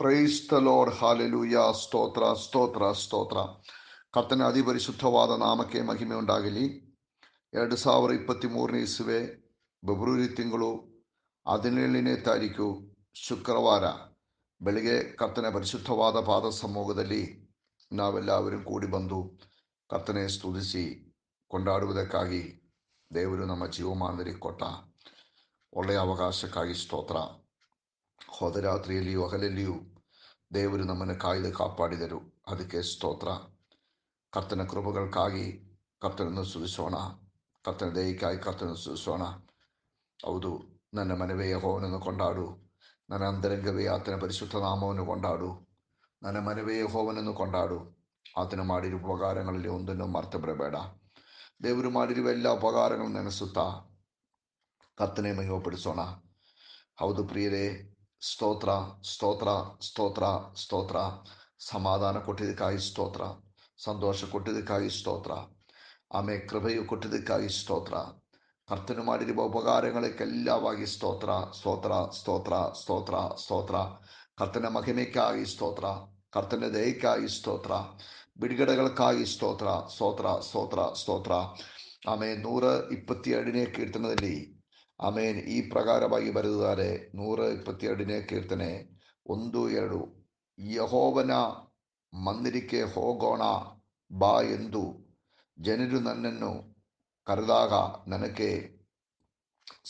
Praise the lord hallelujah ಸ್ತೋತ್ರ ಸ್ತೋತ್ರ ಸ್ತೋತ್ರ ಕರ್ತನ ಅಧಿಪರಿಶುದ್ಧವಾದ ನಾಮಕ್ಕೆ ಮಹಿಮೆ ಉಂಟಾಗಲಿ ಎರಡು ಸಾವಿರ ಇಪ್ಪತ್ತ್ಮೂರನೇ ಇಸುವೆ ಫೆಬ್ರವರಿ ತಿಂಗಳು ಹದಿನೇಳನೇ ತಾರೀಕು ಶುಕ್ರವಾರ ಬೆಳಗ್ಗೆ ಕರ್ತನ ಪರಿಶುದ್ಧವಾದ ಪಾದ ಸಮ್ಮುಖದಲ್ಲಿ ನಾವೆಲ್ಲವരും ಕೂಡಿ ಬಂದು ಕರ್ತನೆ ಸ್ತುತಿಸಿ ಕೊಂಡಾಡುವುದಕ್ಕಾಗಿ ದೇವರು ನಮ್ಮ ಜೀವಮಾನದಲ್ಲಿ ಕೊಟ್ಟ ಒಳ್ಳೆಯ ಅವಕಾಶಕ್ಕಾಗಿ ಸ್ತೋತ್ರ ಹೋದ ರಾತ್ರಿಯಲ್ಲಿಯೂ ಹಗಲಲ್ಲಿಯೂ ದೇವರು ನಮ್ಮನ್ನು ಕಾಯ್ದು ಕಾಪಾಡಿದರು ಅದಕ್ಕೆ ಸ್ತೋತ್ರ ಕರ್ತನ ಕೃಪಗಳಿಗಾಗಿ ಕರ್ತನನ್ನು ಸುಧಿಸೋಣ ಕರ್ತನ ದಯಕ್ಕಾಗಿ ಕರ್ತನನ್ನು ಸುಧಿಸೋಣ ಹೌದು ನನ್ನ ಮನವೇ ಯಹೋವನನ್ನು ಕೊಂಡಾಡು ನನ್ನ ಅಂತರಂಗವೇ ಆತನ ಪರಿಶುದ್ಧ ನಾಮವನ್ನು ಕೊಂಡಾಡು ನನ್ನ ಮನವೇ ಯಹೋವನನ್ನು ಕೊಂಡಾಡು ಆತನು ಮಾಡಿರುವ ಉಪಕಾರಗಳಲ್ಲಿ ಒಂದನ್ನು ಮರ್ತು ಬರಬೇಡ ದೇವರು ಮಾಡಿರುವ ಎಲ್ಲ ಉಪಕಾರಗಳನ್ನು ನೆನೆಸುತ್ತಾ ಕರ್ತನೆ ಮಹಿಮಪಡಿಸೋಣ ಹೌದು ಪ್ರಿಯರೇ ಸ್ತೋತ್ರ ಸ್ತೋತ್ರ ಸ್ತೋತ್ರ ಸ್ತೋತ್ರ. ಸಮಾಧಾನ ಕೊಟ್ಟಿದ್ದಕ್ಕಾಗಿ ಸ್ತೋತ್ರ. ಸಂತೋಷ ಕೊಟ್ಟಿದ್ದಕ್ಕಾಗಿ ಸ್ತೋತ್ರ. ಆಮೇಲೆ ಕೃಪೆಯು ಕೊಟ್ಟಿದ್ದಕ್ಕಾಗಿ ಸ್ತೋತ್ರ. ಕರ್ತನು ಮಾಡಿರುವ ಉಪಕಾರಗಳಕ್ಕೆಲ್ಲವಾಗಿ ಸ್ತೋತ್ರ ಸ್ತೋತ್ರ ಸ್ತೋತ್ರ ಸ್ತೋತ್ರ ಸ್ತೋತ್ರ. ಕರ್ತನ ಮಹಿಮೆಕ್ಕಾಗಿ ಸ್ತೋತ್ರ. ಕರ್ತನ ದಯಕ್ಕಾಗಿ ಸ್ತೋತ್ರ. ಬಿಡುಗಡೆಗಳಕ್ಕಾಗಿ ಸ್ತೋತ್ರ ಸ್ತೋತ್ರ ಸ್ತೋತ್ರ ಸ್ತೋತ್ರ. ಆಮೇಲೆ ನೂರ ಇಪ್ಪತ್ತೆರಡನೇ ಕೀರ್ತನದಲ್ಲಿ ಆಮೇನ್ ಈ ಪ್ರಕಾರವಾಗಿ ಬರೆದಿದ್ದಾರೆ ನೂರ ಇಪ್ಪತ್ತೆರಡನೇ ಕೀರ್ತನೆ ಒಂದು ಎರಡು ಯಹೋವನ ಮಂದಿರಕ್ಕೆ ಹೋಗೋಣ ಬಾ ಎಂದು ಜನರು ನನ್ನನ್ನು ಕರೆದಾಗ ನನಗೆ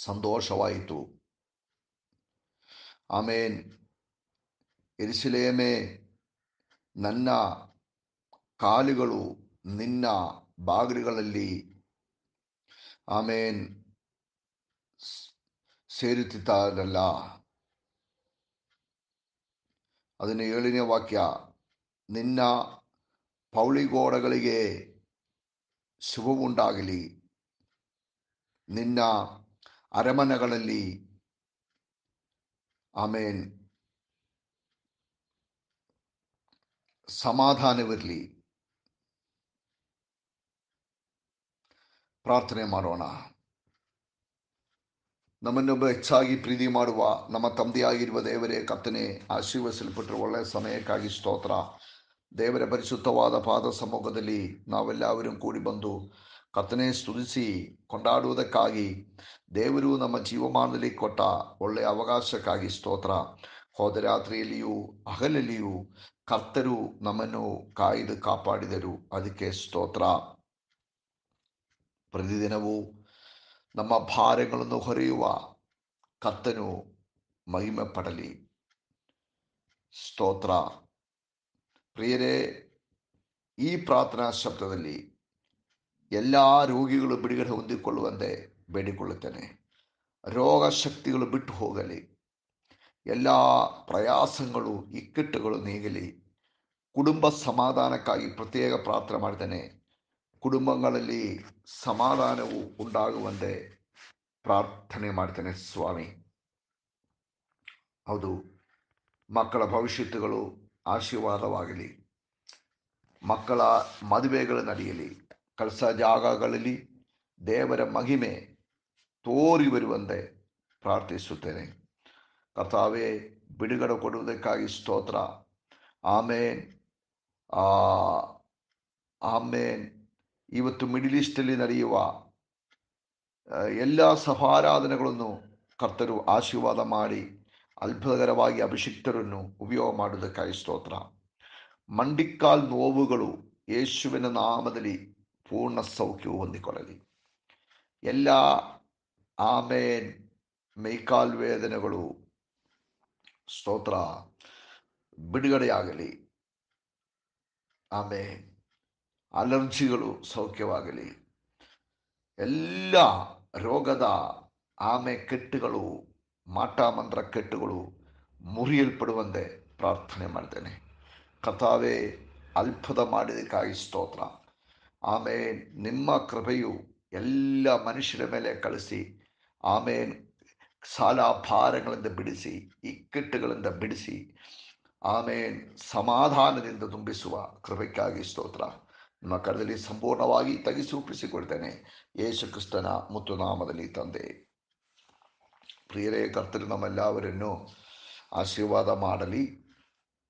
ಸಂತೋಷವಾಯಿತು ಆಮೇನ್ ಎರಿಸಿಲೇಮೆ ನನ್ನ ಕಾಲುಗಳು ನಿನ್ನ ಬಾಗಿಲುಗಳಲ್ಲಿ ಆಮೇನ್ ಸೇರುತ್ತಿದ್ದಾರಲ್ಲ ಅದನ್ನು ಏಳನೇ ವಾಕ್ಯ ನಿನ್ನ ಪೌಳಿಗೋಡಗಳಿಗೆ ಶುಭವುಂಟಾಗಲಿ ನಿನ್ನ ಅರಮನೆಗಳಲ್ಲಿ ಆಮೇನ್ ಸಮಾಧಾನವಿರಲಿ ಪ್ರಾರ್ಥನೆ ಮಾಡೋಣ ನಮ್ಮನ್ನೊಬ್ಬ ಹೆಚ್ಚಾಗಿ ಪ್ರೀತಿ ಮಾಡುವ ನಮ್ಮ ತಂದೆಯಾಗಿರುವ ದೇವರೇ ಕರ್ತನೆ ಆಶೀರ್ವದಿಸಲ್ಪಟ್ಟರು ಒಳ್ಳೆಯ ಸಮಯಕ್ಕಾಗಿ ಸ್ತೋತ್ರ ದೇವರ ಪರಿಶುದ್ಧವಾದ ಪಾದ ಸಮ್ಮುಖದಲ್ಲಿ ನಾವೆಲ್ಲವರೂ ಕೂಡಿ ಬಂದು ಕರ್ತನೆ ಸ್ತುತಿಸಿ ಕೊಂಡಾಡುವುದಕ್ಕಾಗಿ ದೇವರು ನಮ್ಮ ಜೀವಮಾನದಲ್ಲಿ ಕೊಟ್ಟ ಒಳ್ಳೆಯ ಅವಕಾಶಕ್ಕಾಗಿ ಸ್ತೋತ್ರ ಹೋದ ರಾತ್ರಿಯಲ್ಲಿಯೂ ಹಗಲಲ್ಲಿಯೂ ಕರ್ತರು ನಮ್ಮನ್ನು ಕಾಯ್ದು ಕಾಪಾಡಿದರು ಅದಕ್ಕೆ ಸ್ತೋತ್ರ ಪ್ರತಿದಿನವೂ ನಮ್ಮ ಭಾರಗಳನ್ನು ಹೊರೆಯುವ ಕರ್ತನು ಮಹಿಮೆ ಪಡಲಿ ಸ್ತೋತ್ರ. ಪ್ರಿಯರೇ, ಈ ಪ್ರಾರ್ಥನಾ ಶಬ್ದದಲ್ಲಿ ಎಲ್ಲ ರೋಗಿಗಳು ಬಿಡುಗಡೆ ಹೊಂದಿಕೊಳ್ಳುವಂತೆ ಬೇಡಿಕೊಳ್ಳುತ್ತೇನೆ. ರೋಗ ಶಕ್ತಿಗಳು ಬಿಟ್ಟು ಹೋಗಲಿ. ಎಲ್ಲ ಪ್ರಯಾಸಗಳು, ಇಕ್ಕಟ್ಟುಗಳು ನೀಗಲಿ. ಕುಟುಂಬ ಸಮಾಧಾನಕ್ಕಾಗಿ ಪ್ರತ್ಯೇಕ ಪ್ರಾರ್ಥನೆ ಮಾಡ್ತೇನೆ. ಕುಟುಂಬಗಳಲ್ಲಿ ಸಮಾಧಾನವು ಉಂಟಾಗುವಂತೆ ಪ್ರಾರ್ಥನೆ ಮಾಡ್ತೇನೆ ಸ್ವಾಮಿ. ಹೌದು, ಮಕ್ಕಳ ಭವಿಷ್ಯತ್ತುಗಳು ಆಶೀರ್ವಾದವಾಗಲಿ, ಮಕ್ಕಳ ಮದುವೆಗಳು ನಡೆಯಲಿ, ಕಳಸ ಜಾಗಗಳಲ್ಲಿ ದೇವರ ಮಹಿಮೆ ತೋರಿ ಬರುವಂತೆ ಪ್ರಾರ್ಥಿಸುತ್ತೇನೆ. ಕರ್ತಾವೇ ಬಿಡುಗಡೆ ಕೊಡುವುದಕ್ಕಾಗಿ ಸ್ತೋತ್ರ. ಆಮೇನ್. ಆಮೇನ್. ಇವತ್ತು ಮಿಡಿಲ್ ಈಸ್ಟಲ್ಲಿ ನಡೆಯುವ ಎಲ್ಲ ಸಭಾರಾಧನೆಗಳನ್ನು ಕರ್ತರು ಆಶೀರ್ವಾದ ಮಾಡಿ ಅದ್ಭುತಕರವಾಗಿ ಅಭಿಷಿಕ್ತರನ್ನು ಉಪಯೋಗ ಮಾಡುವುದಕ್ಕಾಗಿ ಸ್ತೋತ್ರ. ಮಂಡಿಕಾಲ್ ನೋವುಗಳು ಯೇಸುವಿನ ನಾಮದಲ್ಲಿ ಪೂರ್ಣ ಸೌಖ್ಯವು ಹೊಂದಿಕೊಳ್ಳಲಿ. ಎಲ್ಲ ಆಮೇನ್, ಮೈಕಾಲ್ ವೇದನೆಗಳು ಸ್ತೋತ್ರ ಬಿಡುಗಡೆಯಾಗಲಿ. ಆಮೇಲೆ ಅಲರ್ಜಿಗಳು ಸೌಖ್ಯವಾಗಲಿ. ಎಲ್ಲ ರೋಗದ ಆಮೆ ಕೆಟ್ಟುಗಳು, ಮಾಟ ಮಂತ್ರ ಕೆಟ್ಟುಗಳು ಮುರಿಯಲ್ಪಡುವಂತೆ ಪ್ರಾರ್ಥನೆ ಮಾಡ್ತೇನೆ. ಕಥಾವೇ ಅಲ್ಪದ ಮಾಡಿದಕ್ಕಾಗಿ ಸ್ತೋತ್ರ. ಆಮೇನ್. ನಿಮ್ಮ ಕೃಪೆಯು ಎಲ್ಲ ಮನುಷ್ಯರ ಮೇಲೆ ಕಳಿಸಿ, ಆಮೇನ್. ಸಾಲ ಭಾರಗಳಿಂದ ಬಿಡಿಸಿ ಇಕ್ಕಟ್ಟುಗಳಿಂದ ಬಿಡಿಸಿ, ಆಮೇನ್. ಸಮಾಧಾನದಿಂದ ತುಂಬಿಸುವ ಕೃಪೆಗಾಗಿ ಸ್ತೋತ್ರ. ನಿಮ್ಮ ಕರದಲ್ಲಿ ಸಂಪೂರ್ಣವಾಗಿ ತಗಿಸೂಪಿಸಿಕೊಳ್ತೇನೆ ಯೇಸು ಕ್ರಿಸ್ತನ ಮುತ್ತುನಾಮದಲ್ಲಿ ತಂದೆ. ಪ್ರಿಯರೇ ಕರ್ತರು ನಮ್ಮೆಲ್ಲವರನ್ನು ಆಶೀರ್ವಾದ ಮಾಡಲಿ.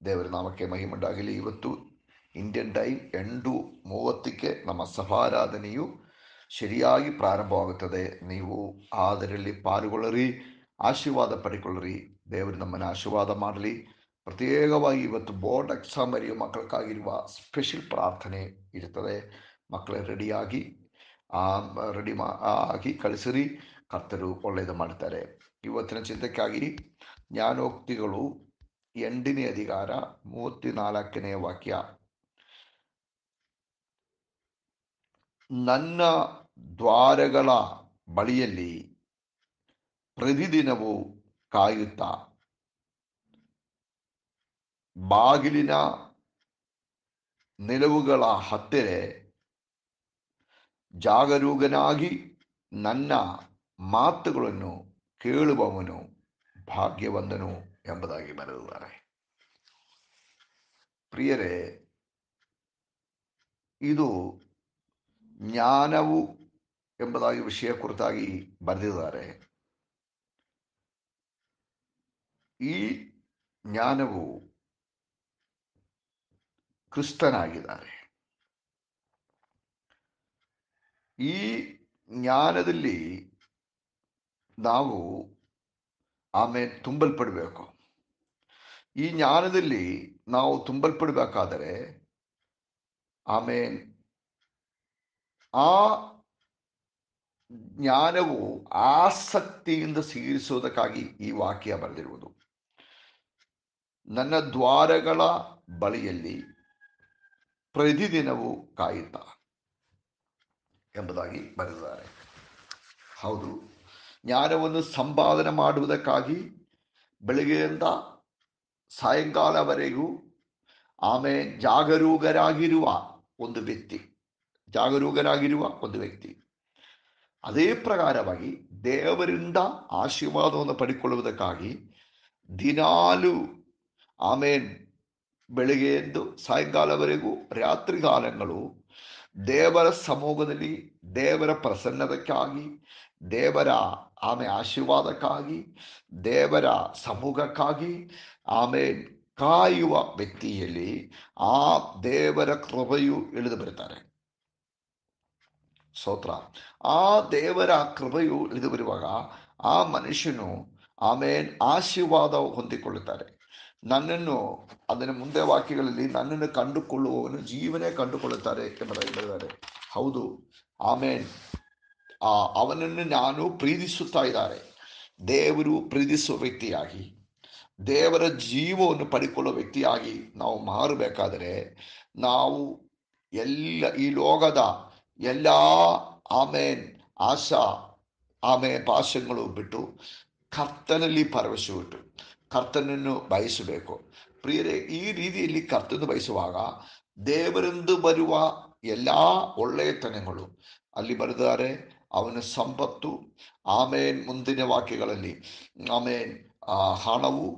ದೇವರ ನಾಮಕ್ಕೆ ಮಹಿಮುಂಟಾಗಲಿ ಇವತ್ತು ಇಂಡಿಯನ್ ಟೈಮ್ ಎಂಟು ಮೂವತ್ತಕ್ಕೆ ನಮ್ಮ ಸಭಾರಾಧನೆಯು ಸರಿಯಾಗಿ ಪ್ರಾರಂಭವಾಗುತ್ತದೆ. ನೀವು ಅದರಲ್ಲಿ ಪಾಲ್ಗೊಳ್ಳರಿ ಆಶೀರ್ವಾದ ಪಡೆಕೊಳ್ಳಿರಿ ದೇವರು ನಮ್ಮನ್ನು ಆಶೀರ್ವಾದ ಮಾಡಲಿ. ಪ್ರತ್ಯೇಕವಾಗಿ ಇವತ್ತು ಬೋರ್ಡ್ ಎಕ್ಸಾಮ್ ಬರೆಯುವ ಮಕ್ಕಳಿಗಾಗಿರುವ ಸ್ಪೆಷಲ್ ಪ್ರಾರ್ಥನೆ ಇರುತ್ತದೆ ಮಕ್ಕಳ ರೆಡಿಯಾಗಿ ರೆಡಿ ಮಾ ಆಗಿ ಕಳಿಸಿರಿ ಕರ್ತರು ಒಳ್ಳೆಯದು ಮಾಡ್ತಾರೆ ಇವತ್ತಿನ ಚಿಂತಕ್ಕಾಗಿ ಜ್ಞಾನೋಕ್ತಿಗಳು ಎಂಟನೇ ಅಧಿಕಾರ ಮೂವತ್ತ್ನಾಲ್ಕನೇ ವಾಕ್ಯ ನನ್ನ ದ್ವಾರಗಳ ಬಳಿಯಲ್ಲಿ ಪ್ರತಿದಿನವೂ ಕಾಯುತ್ತಾ ಬಾಗಿಲಿನ ನಿಲುವುಗಳ ಹತ್ತಿರ ಜಾಗರೂಕನಾಗಿ ನನ್ನ ಮಾತುಗಳನ್ನು ಕೇಳುವವನು ಭಾಗ್ಯವಂತನು ಎಂಬುದಾಗಿ ಬರೆದಿದ್ದಾರೆ. ಪ್ರಿಯರೇ, ಇದು ಜ್ಞಾನವು ಎಂಬುದಾಗಿ ವಿಷಯ ಕುರಿತಾಗಿ ಬರೆದಿದ್ದಾರೆ. ಈ ಜ್ಞಾನವು ಕ್ರಿಸ್ತನಾಗಿದ್ದಾರೆ. ಈ ಜ್ಞಾನದಲ್ಲಿ ನಾವು ಆಮೇಲೆ ತುಂಬಲ್ಪಡಬೇಕು. ಈ ಜ್ಞಾನದಲ್ಲಿ ನಾವು ತುಂಬಲ್ಪಡಬೇಕಾದರೆ ಆಮೇಲೆ ಆ ಜ್ಞಾನವು ಆಸಕ್ತಿಯಿಂದ ಸೀರಿಸುವುದಕ್ಕಾಗಿ ಈ ವಾಕ್ಯ ಬರೆದಿರುವುದು. ನನ್ನ ದ್ವಾರಗಳ ಬಳಿಯಲ್ಲಿ ಪ್ರತಿದಿನವೂ ಕಾಯುತ್ತಾ ಎಂಬುದಾಗಿ ಬರೆದಿದ್ದಾರೆ. ಹೌದು, ಜ್ಞಾನವನ್ನು ಸಂಪಾದನೆ ಮಾಡುವುದಕ್ಕಾಗಿ ಬೆಳಗ್ಗೆಯಿಂದ ಸಾಯಂಕಾಲವರೆಗೂ ಆಮೇಲೆ ಜಾಗರೂಕರಾಗಿರುವ ಒಂದು ವ್ಯಕ್ತಿ ಜಾಗರೂಕರಾಗಿರುವ ಒಂದು ವ್ಯಕ್ತಿ. ಅದೇ ಪ್ರಕಾರವಾಗಿ ದೇವರಿಂದ ಆಶೀರ್ವಾದವನ್ನು ಪಡೆದುಕೊಳ್ಳುವುದಕ್ಕಾಗಿ ದಿನಾಲು ಆಮೇಲೆ ಬೆಳಗ್ಗೆ ಎದ್ದು ಸಾಯಂಕಾಲವರೆಗೂ ರಾತ್ರಿ ಕಾಲಗಳು ದೇವರ ಸಮೂಹದಲ್ಲಿ ದೇವರ ಪ್ರಸನ್ನದಕ್ಕಾಗಿ ದೇವರ ಆಮೆ ಆಶೀರ್ವಾದಕ್ಕಾಗಿ ದೇವರ ಸಮೂಹಕ್ಕಾಗಿ ಆಮೆ ಕಾಯುವ ವ್ಯಕ್ತಿಯಲ್ಲಿ ಆ ದೇವರ ಕೃಪೆಯು ಇಳಿದು ಬರುತ್ತಾರೆ. ಸ್ತೋತ್ರ. ಆ ದೇವರ ಕೃಪೆಯು ಇಳಿದು ಬರುವಾಗ ಆ ಮನುಷ್ಯನು ಆಮೇಲೆ ಆಶೀರ್ವಾದ ಹೊಂದಿಕೊಳ್ಳುತ್ತಾರೆ. ನನ್ನನ್ನು, ಅದನ್ನು ಮುಂದೆ ವಾಕ್ಯಗಳಲ್ಲಿ ನನ್ನನ್ನು ಕಂಡುಕೊಳ್ಳುವವನು ಜೀವನೇ ಕಂಡುಕೊಳ್ಳುತ್ತಾರೆ ಎಂಬುದಾಗಿ ಬರೆದಿದ್ದಾರೆ ಹೌದು. ಆಮೇನ್. ಆ, ಅವನನ್ನು ನಾನು ಪ್ರೀತಿಸುತ್ತಾ ಇದ್ದಾರೆ. ದೇವರು ಪ್ರೀತಿಸುವ ವ್ಯಕ್ತಿಯಾಗಿ, ದೇವರ ಜೀವವನ್ನು ಪಡಿಕೊಳ್ಳುವ ವ್ಯಕ್ತಿಯಾಗಿ ನಾವು ಮಾರಬೇಕಾದರೆ ನಾವು ಎಲ್ಲ, ಈ ಲೋಕದ ಎಲ್ಲ ಆಮೇನ್, ಆಶಾ ಆಮೆ ಪಾಶಗಳು ಬಿಟ್ಟು ಕರ್ತನಲ್ಲಿ ಪರವಶವಿಟ್ಟು ಕರ್ತನನ್ನು ಬಯಸಬೇಕು ಪ್ರಿಯರೇ ಈ ರೀತಿಯಲ್ಲಿ ಕರ್ತನ ಬಯಸುವಾಗ ದೇವರೆಂದು ಬರುವ ಎಲ್ಲ ಒಳ್ಳೆಯತನಗಳು ಅಲ್ಲಿ ಬರೆದಾರೆ ಅವನ ಸಂಪತ್ತು ಆಮೇನ್ ಮುಂದಿನ ವಾಕ್ಯಗಳಲ್ಲಿ ಆಮೇನ್ ಆ ಹಣವು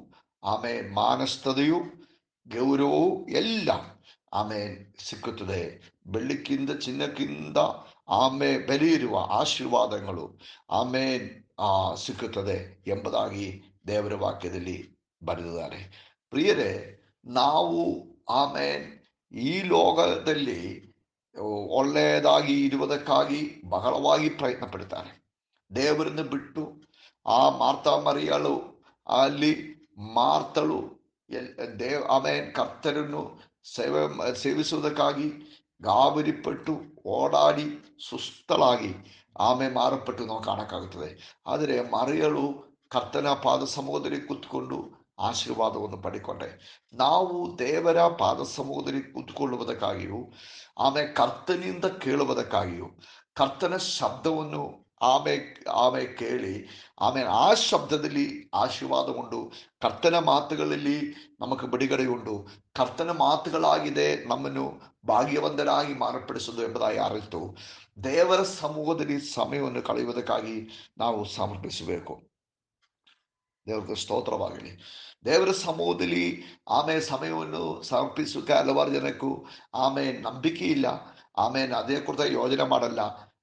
ಆಮೇನ್ ಮಾನಸ್ಥತೆಯು ಗೌರವವು ಎಲ್ಲ ಆಮೇನ್ ಸಿಕ್ಕುತ್ತದೆ ಬೆಳ್ಳಿಕ್ಕಿಂತ ಚಿನ್ನಕ್ಕಿಂತ ಆಮೇ ಬೆಲೆ ಇರುವ ಆಶೀರ್ವಾದಗಳು ಆಮೇನ್ ಆ ಸಿಕ್ಕುತ್ತದೆ ಎಂಬುದಾಗಿ ದೇವರ ವಾಕ್ಯದಲ್ಲಿ ಬರೆದಿದ್ದಾರೆ ಪ್ರಿಯರೇ, ನಾವು, ಆಮೇನ್, ಈ ಲೋಕದಲ್ಲಿ ಒಳ್ಳೆಯದಾಗಿ ಇರುವುದಕ್ಕಾಗಿ ಬಹಳವಾಗಿ ಪ್ರಯತ್ನ ಪಡ್ತಾರೆ ದೇವರನ್ನು ಬಿಟ್ಟು ಆ ಮಾರ್ತಾ ಮರಿಯಳು, ಅಲ್ಲಿ ಮಾರ್ತಳು, ಎಲ್ ದೇವ್ ಆಮೇನ್ ಕರ್ತರನ್ನು ಸೇವೆ, ಸೇವಿಸುವುದಕ್ಕಾಗಿ ಗಾಬರಿಪಟ್ಟು ಓಡಾಡಿ ಸುಸ್ತಳಾಗಿ ಆಮೆ ಮಾರಪಟ್ಟು ನಾವು ಕಾಣಕ್ಕಾಗುತ್ತದೆ. ಆದರೆ ಮರೆಯಳು ಕರ್ತನ ಪಾದ ಸಮೂಹದಲ್ಲಿ ಕೂತ್ಕೊಂಡು ಆಶೀರ್ವಾದವನ್ನು ಪಡೆಕೊಂಡೆ. ನಾವು ದೇವರ ಪಾದ ಸಮೂಹದಲ್ಲಿ ಕೂತ್ಕೊಳ್ಳುವುದಕ್ಕಾಗಿಯೂ ಆಮೇಲೆ ಕರ್ತನಿಂದ ಕೇಳುವುದಕ್ಕಾಗಿಯೂ, ಕರ್ತನ ಶಬ್ದವನ್ನು ಆಮೆ ಆಮೆ ಕೇಳಿ ಆಮೇಲೆ ಆ ಶಬ್ದದಲ್ಲಿ ಆಶೀರ್ವಾದ ಉಂಟು ಕರ್ತನ ಮಾತುಗಳಲ್ಲಿ ನಮಗೆ ಬಿಡುಗಡೆ ಉಂಟು ಕರ್ತನ ಮಾತುಗಳಾಗಿದೆ, ನಮ್ಮನ್ನು ಭಾಗ್ಯವಂತರಾಗಿ ಮಾರ್ಪಡಿಸುವುದು ಎಂಬುದಾಗಿ ಅರಿತು. ದೇವರ ಸಮೂಹದಲ್ಲಿ ಸಮಯವನ್ನು ಕಳೆಯುವುದಕ್ಕಾಗಿ ನಾವು ಸಮರ್ಪಿಸಬೇಕು. ದೇವರಿಗೆ ಸ್ತೋತ್ರವಾಗಲಿ. ದೇವರ ಸಮೂಹದಲ್ಲಿ ಆಮೆ ಸಮಯವನ್ನು ಸಮರ್ಪಿಸೋಕೆ ಹಲವಾರು ಜನಕ್ಕೂ ಆಮೆ ನಂಬಿಕೆ ಇಲ್ಲ. ಆಮೇಲೆ ಅದೇ ಕುರಿತ ಯೋಜನೆ ಮಾಡಲ್ಲ.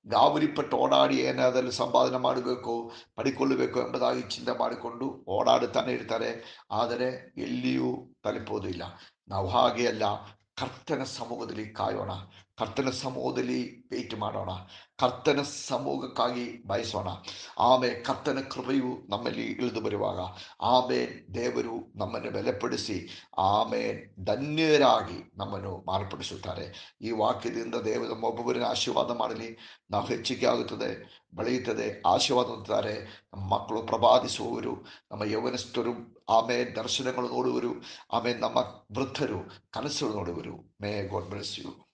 ಗಾಬರಿಪಟ್ಟು ಓಡಾಡಿ ಏನಾದರೂ ಸಂಪಾದನೆ ಮಾಡಬೇಕು, ಪಡಿಕೊಳ್ಳಬೇಕು ಎಂಬುದಾಗಿ ಚಿಂತೆ ಮಾಡಿಕೊಂಡು ಓಡಾಡುತ್ತಾನೆ ಇರ್ತಾರೆ. ಆದರೆ ಎಲ್ಲಿಯೂ ತಲುಪೋದಿಲ್ಲ ನಾವು ಹಾಗೆ ಅಲ್ಲ, ಕರ್ತನ ಸಮೂಹದಲ್ಲಿ ಕಾಯೋಣ. ಕರ್ತನ ಸಮೂಹದಲ್ಲಿ ಭೇಟಿ ಮಾಡೋಣ. ಕರ್ತನ ಸಮೂಹಕ್ಕಾಗಿ ಬಯಸೋಣ. ಆಮೇಲೆ ಕರ್ತನ ಕೃಪೆಯು ನಮ್ಮಲ್ಲಿ ಇಳಿದು ಬರುವಾಗ. ಆಮೇಲೆ ದೇವರು ನಮ್ಮನ್ನು ಬೆಲೆಪಡಿಸಿ. ಆಮೇಲೆ ಧನ್ಯರಾಗಿ ನಮ್ಮನ್ನು ಮಾರ್ಪಡಿಸುತ್ತಾರೆ. ಈ ವಾಕ್ಯದಿಂದ ದೇವರು ನಮ್ಮ ಒಬ್ಬೊಬ್ಬರಿನ ಆಶೀರ್ವಾದ ಮಾಡಲಿ. ನಾವು ಹೆಚ್ಚಿಗೆ ಆಗುತ್ತದೆ, ಬೆಳೆಯುತ್ತದೆ, ಆಶೀರ್ವಾದ ಹೊಂದುತ್ತಾರೆ. ನಮ್ಮ ಮಕ್ಕಳು ಪ್ರಭಾದಿಸುವವರು, ನಮ್ಮ ಯೌವನಸ್ಥರು ಆಮೇಲೆ ದರ್ಶನಗಳು ನೋಡುವರು. ಆಮೇಲೆ ನಮ್ಮ ವೃದ್ಧರು, ಕನಸುಗಳು ನೋಡುವರು. May god bless you